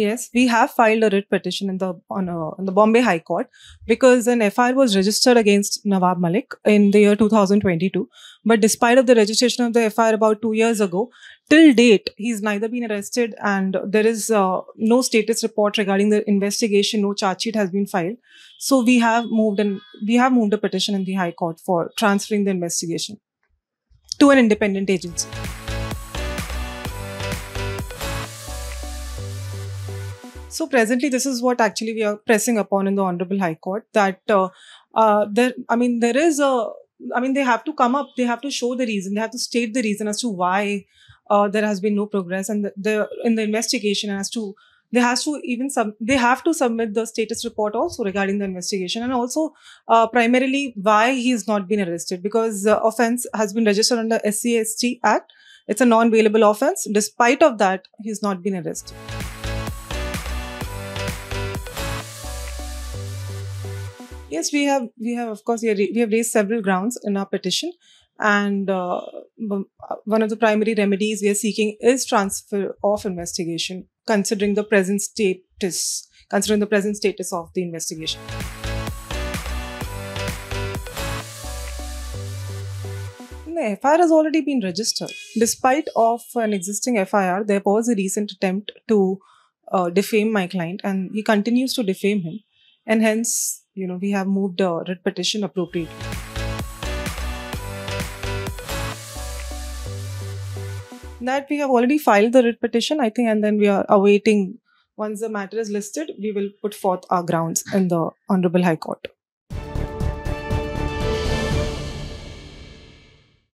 Yes, we have filed a writ petition in the on, a, the Bombay High Court because an FIR was registered against Nawab Malik in the year 2022. But despite of the registration of the FIR about two years ago, till date he's neither been arrested and there is uh, no status report regarding the investigation. No charge sheet has been filed. So we have moved and we have moved a petition in the High Court for transferring the investigation to an independent agency. So presently, this is what actually we are pressing upon in the Honorable High Court that uh, uh, there. I mean, there is a. I mean, they have to come up. They have to show the reason. They have to state the reason as to why uh, there has been no progress and the, the in the investigation as to they has to even sub, they have to submit the status report also regarding the investigation and also uh, primarily why he has not been arrested because the offense has been registered under SCST Act. It's a non-bailable offense. Despite of that, he's not been arrested. Yes, we have. We have, of course, we have, raised several grounds in our petition, and uh, one of the primary remedies we are seeking is transfer of investigation, considering the present status, considering the present status of the investigation. The FIR has already been registered. Despite of an existing FIR, there was a recent attempt to uh, defame my client, and he continues to defame him, and hence you know, we have moved a writ petition appropriately. That we have already filed the writ petition, I think, and then we are awaiting. Once the matter is listed, we will put forth our grounds in the Honorable High Court.